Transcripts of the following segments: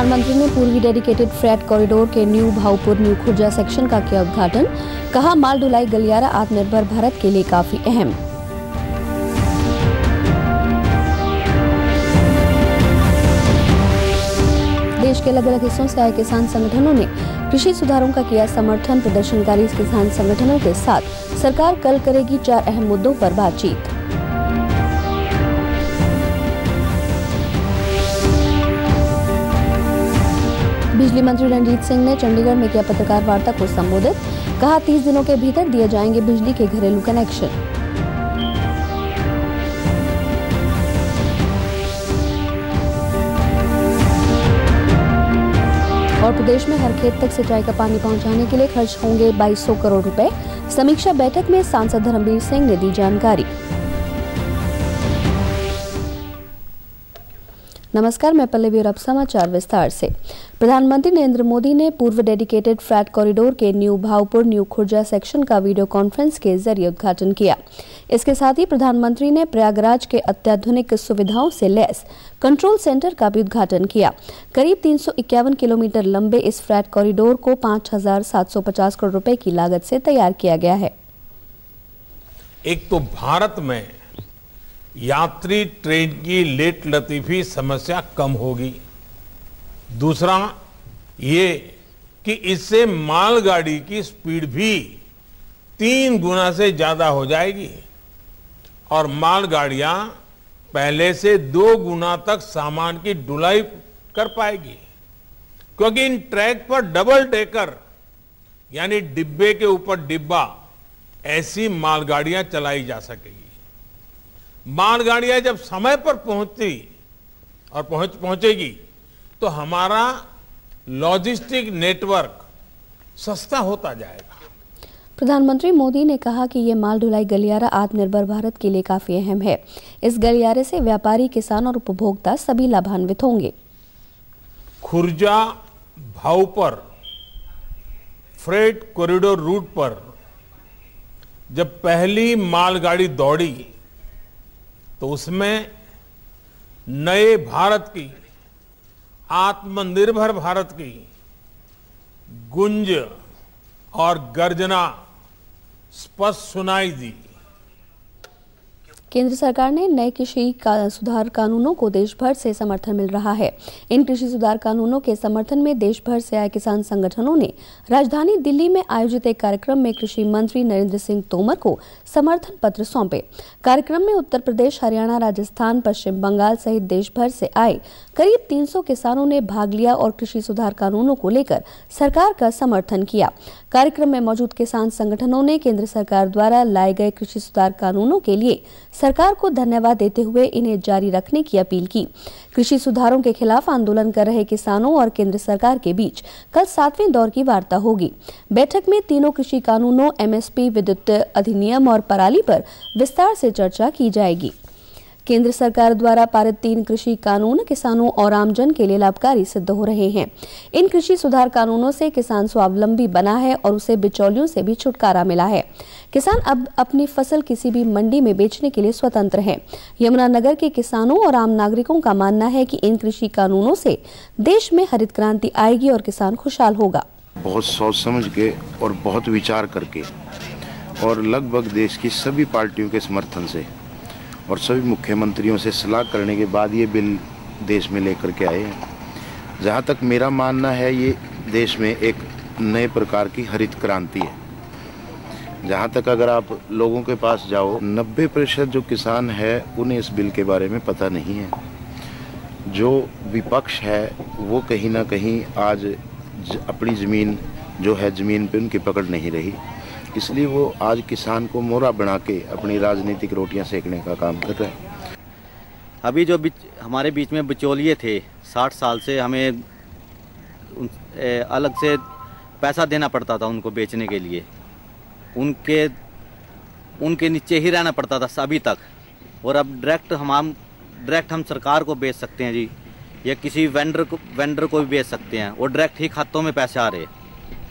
प्रधानमंत्री ने पूर्वी डेडिकेटेड फ्रेट कॉरिडोर के new Bhaupur new Khurja section का किया उद्घाटन। कहा, माल ढुलाई गलियारा आत्मनिर्भर भारत के लिए काफ़ी अहम। देश के अलग अलग हिस्सों से आए किसान संगठनों ने कृषि सुधारों का किया समर्थन। प्रदर्शनकारी किसान संगठनों के साथ सरकार कल करेगी चार अहम मुद्दों पर बातचीत। बिजली मंत्री रणजीत सिंह ने चंडीगढ़ में किया पत्रकार वार्ता को संबोधित। कहा, तीस दिनों के भीतर दिए जाएँगे बिजली के घरेलू कनेक्शन। और प्रदेश में हर खेत तक सिंचाई का पानी पहुँचाने के लिए खर्च होंगे 2200 करोड़ रुपए। समीक्षा बैठक में सांसद धर्मवीर सिंह ने दी जानकारी। नमस्कार मैं पल्लवी और अब समाचार विस्तार से। प्रधानमंत्री नरेंद्र मोदी ने पूर्व डेडिकेटेड फ्लैट कॉरिडोर के new Bhaupur new Khurja section का वीडियो कॉन्फ्रेंस के ज़रिए उद्घाटन किया। इसके साथ ही प्रधानमंत्री ने प्रयागराज के अत्याधुनिक सुविधाओं से लैस कंट्रोल सेंटर का भी उद्घाटन किया। करीब तीन सौ इक्यावन किलोमीटर लंबे इस फ्लैट कॉरिडोर को 5,750 करोड़ रुपए की लागत से तैयार किया गया है। एक तो भारत में यात्री ट्रेन की लेट लतीफी समस्या कम होगी। दूसरा, ये कि इससे मालगाड़ी की स्पीड भी तीन गुना से ज़्यादा हो जाएगी और मालगाड़ियाँ पहले से दो गुना तक सामान की ढुलाई कर पाएगी। क्योंकि इन ट्रैक पर डबल डेकर, यानी डिब्बे के ऊपर डिब्बा, ऐसी मालगाड़ियाँ चलाई जा सकेगी। मालगाड़ियाँ जब समय पर पहुँचती और पहुँच पहुंचेगी तो हमारा लॉजिस्टिक नेटवर्क सस्ता होता जाएगा। प्रधानमंत्री मोदी ने कहा कि ये माल ढुलाई गलियारा आत्मनिर्भर भारत के लिए काफ़ी अहम है। इस गलियारे से व्यापारी किसान और उपभोक्ता सभी लाभान्वित होंगे। खुर्जा भाव पर फ्रेट कॉरिडोर रूट पर जब पहली मालगाड़ी दौड़ी तो उसमें नए भारत की आत्मनिर्भर भारत की गुंज और गर्जना स्पष्ट सुनाई दी। केंद्र सरकार ने नए कृषि का सुधार कानूनों को देश भर से समर्थन मिल रहा है। इन कृषि सुधार कानूनों के समर्थन में देश भर से आए किसान संगठनों ने राजधानी दिल्ली में आयोजित एक कार्यक्रम में कृषि मंत्री नरेंद्र सिंह तोमर को समर्थन पत्र सौंपे। कार्यक्रम में उत्तर प्रदेश, हरियाणा, राजस्थान, पश्चिम बंगाल सहित देश भर से आए करीब 300 किसानों ने भाग लिया और कृषि सुधार कानूनों को लेकर सरकार का समर्थन किया। कार्यक्रम में मौजूद किसान संगठनों ने केंद्र सरकार द्वारा लाए गए कृषि सुधार कानूनों के लिए सरकार को धन्यवाद देते हुए इन्हें जारी रखने की अपील की। कृषि सुधारों के खिलाफ आंदोलन कर रहे किसानों और केंद्र सरकार के बीच कल सातवें दौर की वार्ता होगी। बैठक में तीनों कृषि कानूनों, एमएसपी, विद्युत अधिनियम और पराली पर विस्तार से चर्चा की जाएगी। केंद्र सरकार द्वारा पारित तीन कृषि कानून किसानों और आमजन के लिए लाभकारी सिद्ध हो रहे हैं। इन कृषि सुधार कानूनों से किसान स्वावलंबी बना है और उसे बिचौलियों से भी छुटकारा मिला है। किसान अब अपनी फ़सल किसी भी मंडी में बेचने के लिए स्वतंत्र है। यमुनानगर के किसानों और आम नागरिकों का मानना है कि इन कृषि कानूनों से देश में हरित क्रांति आएगी और किसान खुशहाल होगा। बहुत सोच समझ के और बहुत विचार करके और लगभग देश की सभी पार्टियों के समर्थन से और सभी मुख्यमंत्रियों से सलाह करने के बाद ये बिल देश में लेकर के आए हैं। जहाँ तक मेरा मानना है ये देश में एक नए प्रकार की हरित क्रांति है। जहाँ तक अगर आप लोगों के पास जाओ 90 प्रतिशत जो किसान है उन्हें इस बिल के बारे में पता नहीं है। जो विपक्ष है वो कहीं ना कहीं आज ज, अपनी ज़मीन जो है ज़मीन पे उनकी पकड़ नहीं रही। इसलिए वो आज किसान को मोरा बना के अपनी राजनीतिक रोटियाँ सेकने का काम कर रहे हैं। अभी जो बिच, हमारे बीच में बिचौलिए थे साठ साल से हमें उन, ए, अलग से पैसा देना पड़ता था उनको बेचने के लिए। उनके उनके नीचे ही रहना पड़ता था अभी तक। और अब डायरेक्ट हम हम डायरेक्ट हम सरकार को बेच सकते हैं जी या किसी वेंडर को वेंडर को भी बेच सकते हैं। और डायरेक्ट ही खातों में पैसे आ रहे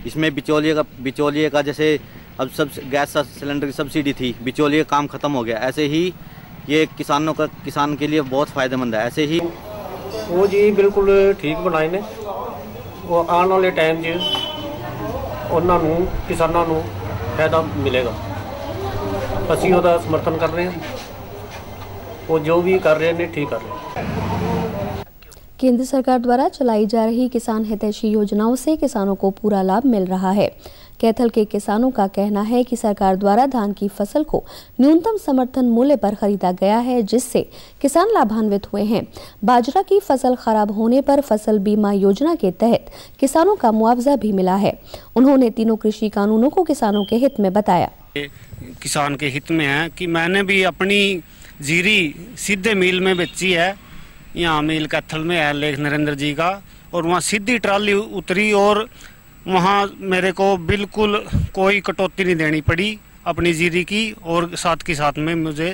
इसमें बिचौलिए का बिचौलिए का जैसे अब सब गैस सिलेंडर की सब्सिडी थी बिचौलिए काम ख़त्म हो गया ऐसे ही ये किसानों का किसान के लिए बहुत फ़ायदेमंद है ऐसे ही ਉਹ ਜੀ ਬਿਲਕੁਲ ਠੀਕ ਬਣਾਏ ਨੇ ਉਹ ਆਉਣ ਵਾਲੇ ਟਾਈਮ 'ਚ ਉਹਨਾਂ ਨੂੰ ਕਿਸਾਨਾਂ ਨੂੰ ਫਾਇਦਾ ਮਿਲੇਗਾ ਅਸੀਂ ਉਹਦਾ ਸਮਰਥਨ ਕਰ ਰਹੇ ਹਾਂ ਉਹ ਜੋ ਵੀ ਕਰ ਰਹੇ ਨੇ ਠੀਕ ਕਰ ਰਹੇ केंद्र सरकार द्वारा चलाई जा रही किसान हितैषी योजनाओं से किसानों को पूरा लाभ मिल रहा है कैथल के किसानों का कहना है कि सरकार द्वारा धान की फ़सल को न्यूनतम समर्थन मूल्य पर खरीदा गया है, जिससे किसान लाभान्वित हुए हैं। बाजरा की फ़सल खराब होने पर फ़सल बीमा योजना के तहत किसानों का मुआवजा भी मिला है। उन्होंने तीनों कृषि कानूनों को किसानों के हित में बताया। किसान के हित में है कि मैंने भी अपनी जीरी सीधे मील में बेची है। यहाँ मील कैथल में है, लेख नरेंद्र जी का, और वहाँ सीधी ट्राली उतरी और वहाँ मेरे को बिल्कुल कोई कटौती नहीं देनी पड़ी अपनी जीरी की और साथ के साथ में मुझे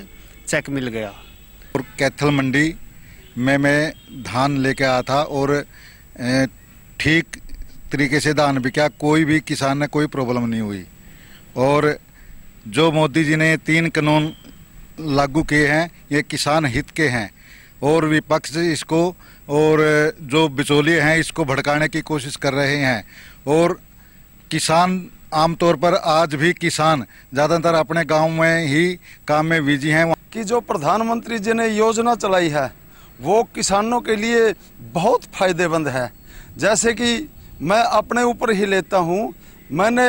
चेक मिल गया। और कैथल मंडी में मैं धान लेके आया था और ठीक तरीके से धान बिका, कोई भी किसान ने कोई प्रॉब्लम नहीं हुई। और जो मोदी जी ने तीन कानून लागू किए हैं, ये किसान हित के हैं और विपक्ष इसको और जो बिचौलिए हैं, इसको भड़काने की कोशिश कर रहे हैं। और किसान, आमतौर पर आज भी किसान ज़्यादातर अपने गाँव में ही काम में बिज़ी हैं। कि जो प्रधानमंत्री जी ने योजना चलाई है, वो किसानों के लिए बहुत फ़ायदेमंद है। जैसे कि मैं अपने ऊपर ही लेता हूँ, मैंने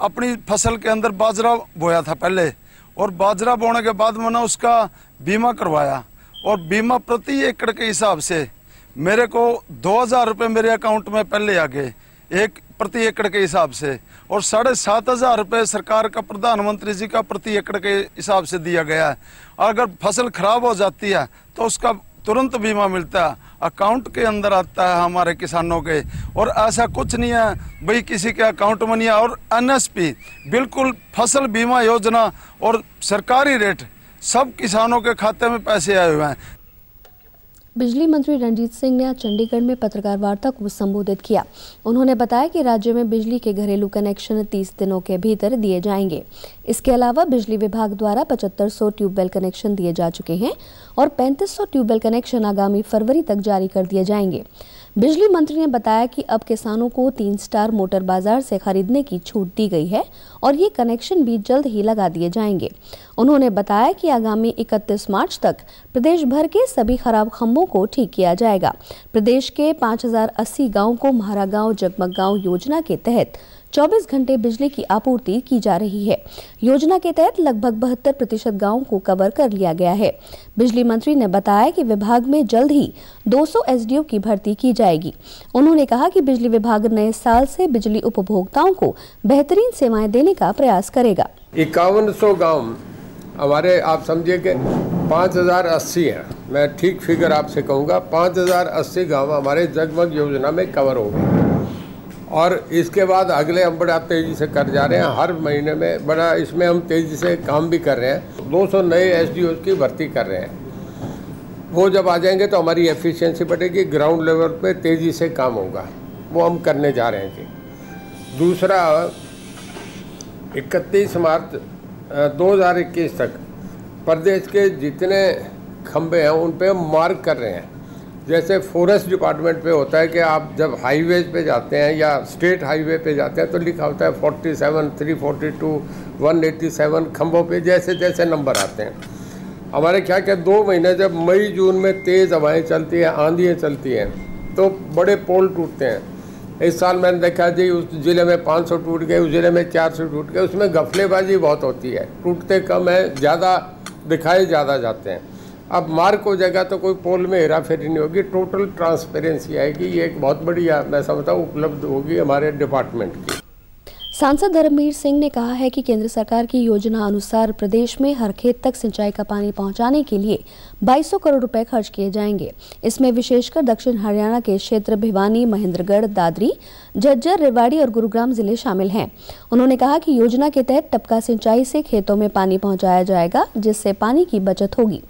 अपनी फ़सल के अंदर बाजरा बोया था पहले, और बाजरा बोने के बाद मैंने उसका बीमा करवाया, और बीमा प्रति एकड़ के हिसाब से मेरे को दो हज़ार रुपये मेरे अकाउंट में पहले आ गए, एक प्रति एकड़ के हिसाब से, और साढ़े सात हज़ार रुपये सरकार का, प्रधानमंत्री जी का प्रति एकड़ के हिसाब से दिया गया है। अगर फ़सल खराब हो जाती है तो उसका तुरंत बीमा मिलता है। अकाउंट के अंदर आता है हमारे किसानों के, और ऐसा कुछ नहीं है भाई, किसी के अकाउंट में नहीं है। और एनएसपी बिल्कुल फ़सल बीमा योजना और सरकारी रेट सब किसानों के खाते में पैसे आए हुए हैं। बिजली मंत्री रंजीत सिंह ने आज चंडीगढ़ में पत्रकार वार्ता को संबोधित किया। उन्होंने बताया कि राज्य में बिजली के घरेलू कनेक्शन 30 दिनों के भीतर दिए जाएँगे। इसके अलावा बिजली विभाग द्वारा 7500 ट्यूबवेल कनेक्शन दिए जा चुके हैं और 3500 ट्यूबवेल कनेक्शन आगामी फरवरी तक जारी कर दिए जाएँगे। बिजली मंत्री ने बताया कि अब किसानों को तीन स्टार मोटर बाज़ार से खरीदने की छूट दी गई है और ये कनेक्शन भी जल्द ही लगा दिए जाएँगे। उन्होंने बताया कि आगामी 31 मार्च तक प्रदेश भर के सभी खराब खंभों को ठीक किया जाएगा। प्रदेश के 5080 गाँव को महारा गाँव जगमग गाँव योजना के तहत 24 घंटे बिजली की आपूर्ति की जा रही है। योजना के तहत लगभग बहत्तर प्रतिशत गाँव को कवर कर लिया गया है। बिजली मंत्री ने बताया कि विभाग में जल्द ही 200 एसडीओ की भर्ती की जाएगी। उन्होंने कहा कि बिजली विभाग नए साल से बिजली उपभोक्ताओं को बेहतरीन सेवाएँ देने का प्रयास करेगा। इक्यावन सौ गाँव, हमारे आप समझिए कि पाँच हज़ार अस्सी हैं। मैं ठीक फिगर आपसे कहूँगा, पाँच हज़ार अस्सी गाँव हमारे जगमग योजना में कवर हो गए। और इसके बाद अगले हम बड़ा तेज़ी से कर जा रहे हैं। हर महीने में बड़ा इसमें हम तेज़ी से काम भी कर रहे हैं। 200 नए एस की भर्ती कर रहे हैं। वो जब आ जाएँगे तो हमारी एफिशिएंसी बढ़ेगी ग्राउंड लेवल पे तेज़ी से काम होगा। वो हम करने जा रहे हैं जी। दूसरा, इकतीस मार्च दो हज़ार इक्कीस तक प्रदेश के जितने खंबे हैं, उन पर हम मार्क कर रहे हैं। जैसे फॉरेस्ट डिपार्टमेंट पे होता है कि आप जब हाईवेज पे जाते हैं या स्टेट हाईवे पे जाते हैं तो लिखा होता है 47, 342, 187 खंभों पे जैसे जैसे नंबर आते हैं। हमारे क्या क्या दो महीने जब मई जून में तेज़ हवाएँ चलती हैं आंधियाँ चलती हैं तो बड़े पोल टूटते हैं। इस साल मैंने देखा जी उस ज़िले में 500 टूट गए उस ज़िले में 400 टूट गए उसमें गफलेबाजी बहुत होती है। टूटते कम है ज़्यादा दिखाए ज़्यादा जाते हैं। अब मार्क हो जाएगा तो कोई पोल में हेरा फेरी नहीं होगी टोटल ट्रांसपेरेंसी आएगी, ये एक बहुत बढ़िया, मैं समझता हूँ, उपलब्ध होगी हमारे डिपार्टमेंट की। सांसद धर्मवीर सिंह ने कहा है कि केंद्र सरकार की योजना अनुसार प्रदेश में हर खेत तक सिंचाई का पानी पहुँचाने के लिए 2200 करोड़ रुपए खर्च किए जाएँगे। इसमें विशेषकर दक्षिण हरियाणा के क्षेत्र भिवानी, महेंद्रगढ़, दादरी, झज्जर, रेवाड़ी और गुरुग्राम ज़िले शामिल हैं। उन्होंने कहा कि योजना के तहत टपका सिंचाई से खेतों में पानी पहुँचाया जाएगा, जिससे पानी की बचत होगी।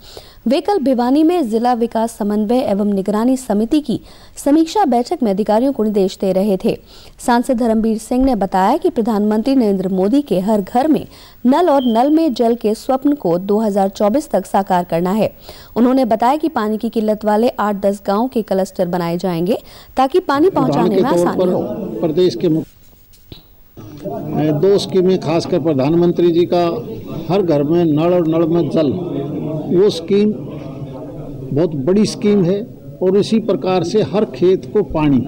वे कल भिवानी में जिला विकास समन्वय एवं निगरानी समिति की समीक्षा बैठक में अधिकारियों को निर्देश दे रहे थे। सांसद धर्मवीर सिंह ने बताया कि प्रधानमंत्री नरेंद्र मोदी के हर घर में नल और नल में जल के स्वप्न को 2024 तक साकार करना है। उन्होंने बताया कि पानी की किल्लत वाले 8-10 गाँव के क्लस्टर बनाए जाएँगे ताकि पानी पहुँचाने में आसानी हो। प्रदेश के दो स्कीमें खासकर प्रधानमंत्री जी का हर घर में नल और नल में जल वो स्कीम बहुत बड़ी स्कीम है और इसी प्रकार से हर खेत को पानी।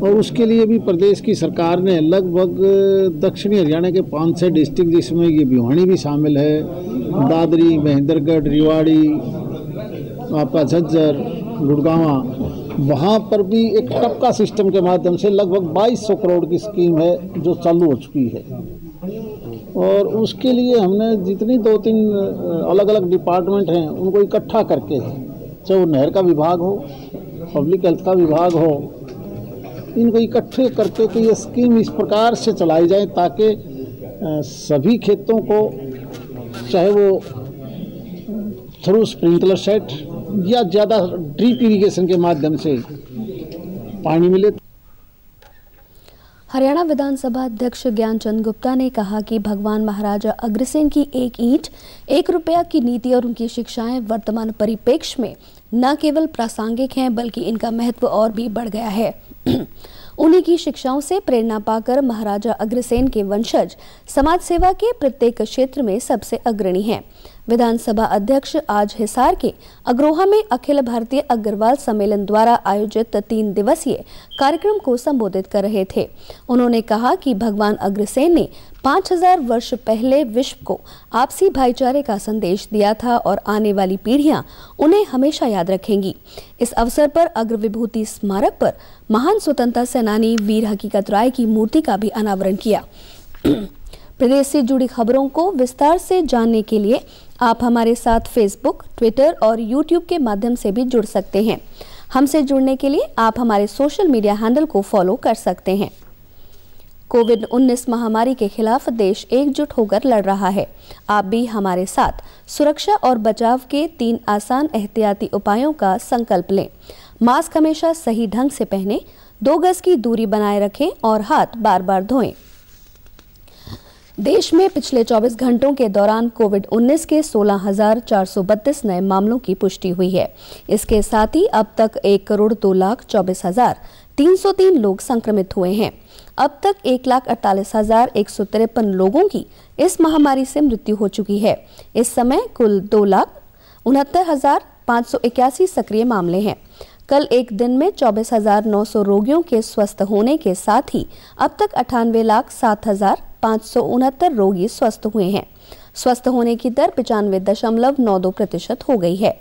और उसके लिए भी प्रदेश की सरकार ने लगभग दक्षिणी हरियाणा के पाँच छः डिस्ट्रिक्ट जिसमें ये भिवानी भी शामिल है, दादरी, महेंद्रगढ़, रिवाड़ी, आपका झज्जर, गुड़गावा, वहाँ पर भी एक टपका सिस्टम के माध्यम से लगभग 2200 करोड़ की स्कीम है जो चालू हो चुकी है। और उसके लिए हमने जितनी दो तीन अलग अलग डिपार्टमेंट हैं, उनको इकट्ठा करके, चाहे वो नहर का विभाग हो पब्लिक हेल्थ का विभाग हो, इनको इकट्ठे करके कि ये स्कीम इस प्रकार से चलाई जाए ताकि सभी खेतों को, चाहे वो थ्रू स्प्रिंकलर सेट या ज़्यादा ड्रीप इरीगेशन के माध्यम से पानी मिले। हरियाणा विधानसभा अध्यक्ष ज्ञानचंद गुप्ता ने कहा कि भगवान महाराजा अग्रसेन की एक ईंट, एक रुपया की नीति और उनकी शिक्षाएँ वर्तमान परिप्रेक्ष्य में न केवल प्रासंगिक हैं, बल्कि इनका महत्व और भी बढ़ गया है। उन्हीं की शिक्षाओं से प्रेरणा पाकर महाराजा अग्रसेन के वंशज समाज सेवा के प्रत्येक क्षेत्र में सबसे अग्रणी हैं। विधानसभा अध्यक्ष आज हिसार के अग्रोहा में अखिल भारतीय अग्रवाल सम्मेलन द्वारा आयोजित तीन दिवसीय कार्यक्रम को संबोधित कर रहे थे। उन्होंने कहा कि भगवान अग्रसेन ने 5000 वर्ष पहले विश्व को आपसी भाईचारे का संदेश दिया था और आने वाली पीढ़ियाँ उन्हें हमेशा याद रखेंगी। इस अवसर पर अग्र विभूति स्मारक पर महान स्वतंत्रता सेनानी वीर हकीकत राय की मूर्ति का भी अनावरण किया। प्रदेश से जुड़ी खबरों को विस्तार से जानने के लिए आप हमारे साथ फेसबुक ट्विटर और यूट्यूब के माध्यम से भी जुड़ सकते हैं। हमसे जुड़ने के लिए आप हमारे सोशल मीडिया हैंडल को फॉलो कर सकते हैं। कोविड 19 महामारी के खिलाफ देश एकजुट होकर लड़ रहा है। आप भी हमारे साथ सुरक्षा और बचाव के तीन आसान एहतियाती उपायों का संकल्प लें। मास्क हमेशा सही ढंग से पहने, दो गज की दूरी बनाए रखें और हाथ बार बार धोएँ। देश में पिछले 24 घंटों के दौरान कोविड 19 के 16,432 नए मामलों की पुष्टि हुई है। इसके साथ ही अब तक एक करोड़ दो लाख चौबीस हज़ार तीन सौ तीन लोग संक्रमित हुए हैं। अब तक एक लाख अड़तालीस हज़ार एक सौ तिरपन लोगों की इस महामारी से मृत्यु हो चुकी है। इस समय कुल दो लाख उनहत्तर हज़ार पाँच सौ इक्यासी सक्रिय मामले हैं। कल एक दिन में चौबीस हज़ार नौ सौ रोगियों के स्वस्थ होने के साथ ही अब तक अठानवे लाख सात हज़ार पाँच सौ उनहत्तर रोगी स्वस्थ हुए हैं। स्वस्थ होने की दर पिचानवे दशमलव नौ दो प्रतिशत हो गई है।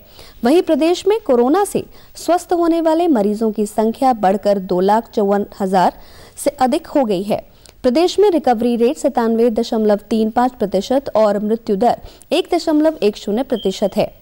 वहीं प्रदेश में कोरोना से स्वस्थ होने वाले मरीजों की संख्या बढ़कर दो लाख चौवन हज़ार से अधिक हो गई है। प्रदेश में रिकवरी रेट सतानवे दशमलव तीन पाँच प्रतिशत और मृत्यु दर एक दशमलव एक शून्य प्रतिशत है।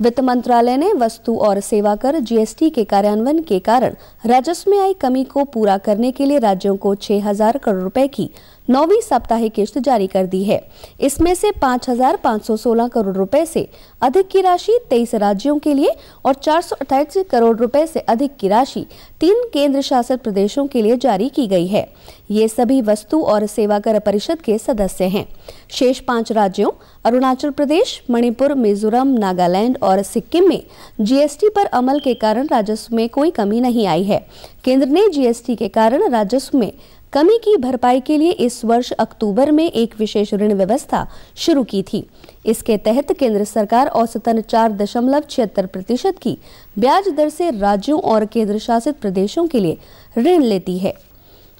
वित्त मंत्रालय ने वस्तु और सेवा कर जीएसटी के कार्यान्वयन के कारण राजस्व में आई कमी को पूरा करने के लिए राज्यों को 6000 करोड़ रुपए की नौवीं साप्ताहिक किश्त जारी कर दी है। इसमें से 5,516 करोड़ रुपए से अधिक की राशि 23 राज्यों के लिए और चार सौ अठाईस करोड़ रुपए से अधिक की राशि तीन केंद्र शासित प्रदेशों के लिए जारी की गई है। ये सभी वस्तु और सेवा कर परिषद के सदस्य हैं। शेष पाँच राज्यों अरुणाचल प्रदेश मणिपुर मिजोरम नागालैंड और सिक्किम में जीएसटी पर अमल के कारण राजस्व में कोई कमी नहीं आई है। केंद्र ने जीएसटी के कारण राजस्व में कमी की भरपाई के लिए इस वर्ष अक्टूबर में एक विशेष ऋण व्यवस्था शुरू की थी। इसके तहत केंद्र सरकार औसतन चार दशमलव छिहत्तर प्रतिशत की ब्याज दर से राज्यों और केंद्र शासित प्रदेशों के लिए ऋण लेती है।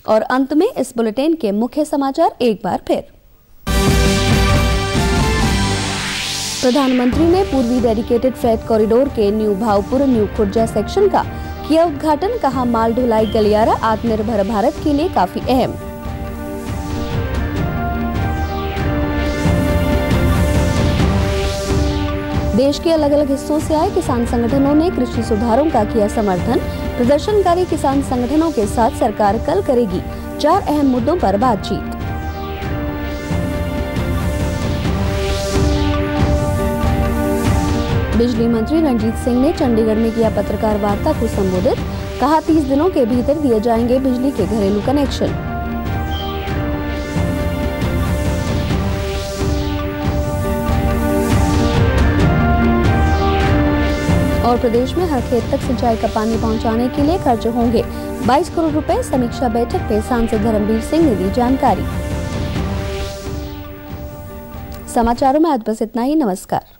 और अंत में इस बुलेटिन के मुख्य समाचार एक बार फिर। प्रधानमंत्री ने पूर्वी डेडिकेटेड फ्रेट कॉरिडोर के new Bhaupur new Khurja section का किया उद्घाटन कहा माल ढुलाई गलियारा आत्मनिर्भर भारत के लिए काफ़ी अहम। देश के अलग अलग हिस्सों से आए किसान संगठनों ने कृषि सुधारों का किया समर्थन। प्रदर्शनकारी किसान संगठनों के साथ सरकार कल करेगी चार अहम मुद्दों पर बातचीत। बिजली मंत्री रणजीत सिंह ने चंडीगढ़ में किया पत्रकार वार्ता को संबोधित। कहा, तीस दिनों के भीतर दिए जाएँगे बिजली के घरेलू कनेक्शन। और प्रदेश में हर खेत तक सिंचाई का पानी पहुँचाने के लिए खर्च होंगे। 22 करोड़ रुपए समीक्षा बैठक में सांसद धर्मवीर सिंह ने दी जानकारी। समाचारों में आज बस इतना ही, नमस्कार।